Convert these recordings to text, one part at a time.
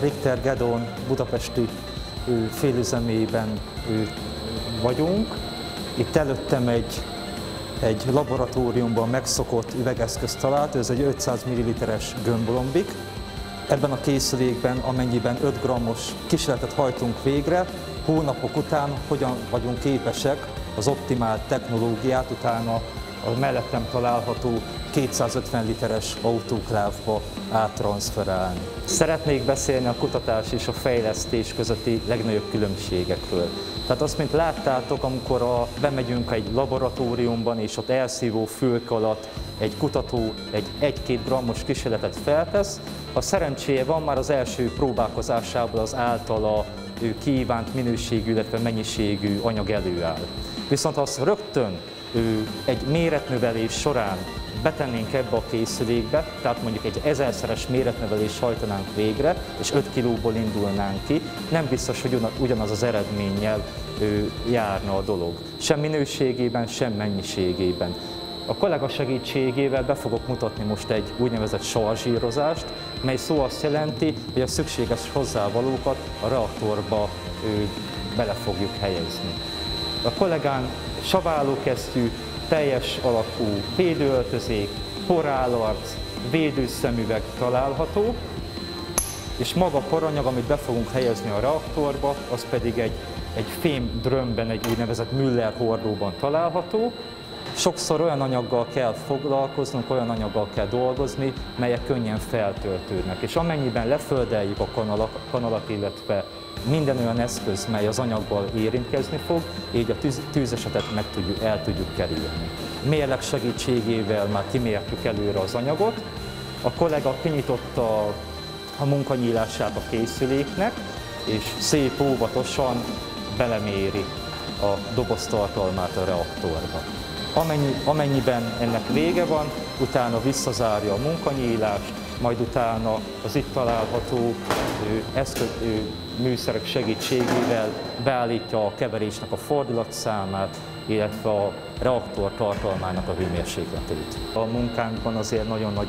Richter Gedon budapesti félüzemében vagyunk. Itt előttem egy, egy laboratóriumban megszokott üvegeszköz talált, ez egy 500 ml-es gömbolombik. Ebben a készülékben, amennyiben 5 g-os kísérletet hajtunk végre, hónapok után hogyan vagyunk képesek az optimált technológiát utána a mellettem található 250 literes autóklávba áttranszferálni. Szeretnék beszélni a kutatás és a fejlesztés közötti legnagyobb különbségekről. Tehát azt, mint láttátok, amikor a, bemegyünk egy laboratóriumban, és ott elszívó fülk alatt egy kutató egy 1-2 grammos kísérletet feltesz, ha szerencséje van, már az első próbálkozásából az általa ő kívánt minőségű, illetve mennyiségű anyag előáll. Viszont ha azt rögtön egy méretnövelés során betennénk ebbe a készülékbe, tehát mondjuk egy ezerszeres méretnövelés hajtanánk végre, és 5 kilóból indulnánk ki, nem biztos, hogy ugyanaz az eredménnyel járna a dolog. Sem minőségében, sem mennyiségében. A kollega segítségével be fogok mutatni most egy úgynevezett sarzsírozást, mely szó azt jelenti, hogy a szükséges hozzávalókat a reaktorba ő, bele fogjuk helyezni. A kollégán saválókesztyű, teljes alakú védőöltözék, porállarc, védőszemüveg található, és maga a poranyag, amit be fogunk helyezni a reaktorba, az pedig egy, egy fém drömben, egy úgynevezett Müller hordóban található. Sokszor olyan anyaggal kell foglalkoznunk, olyan anyaggal kell dolgozni, melyek könnyen feltöltődnek. És amennyiben leföldeljük a kanalak, kanalat, illetve minden olyan eszköz, mely az anyaggal érintkezni fog, így a tűz, tűzesetet meg tudjuk, el tudjuk kerülni. Mérleg segítségével már kimértük előre az anyagot, a kollega kinyitotta a munkanyílását a készüléknek, és szép óvatosan beleméri a doboz tartalmát a reaktorba. Amennyi, amennyiben ennek vége van, utána visszazárja a munkanyílást, majd utána az itt található eszköz, műszerek segítségével beállítja a keverésnek a fordulatszámát, illetve a reaktor tartalmának a hőmérsékletét. A munkánkban azért nagyon nagy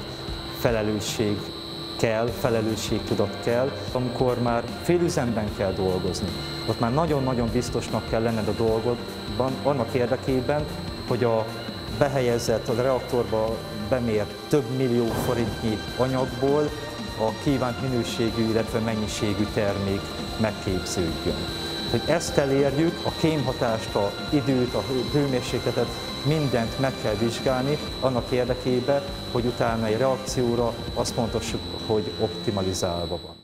felelősség kell, felelősségtudat kell, amikor már félüzemben kell dolgozni. Ott már nagyon-nagyon biztosnak kell lenned a dolgodban, annak érdekében, hogy a behelyezett, a reaktorba bemért több millió forintnyi anyagból a kívánt minőségű, illetve mennyiségű termék megképződjön. Hogy ezt elérjük, a kémhatást, a időt, a hőmérsékletet, mindent meg kell vizsgálni annak érdekében, hogy utána egy reakcióra azt mondhassuk, hogy optimalizálva van.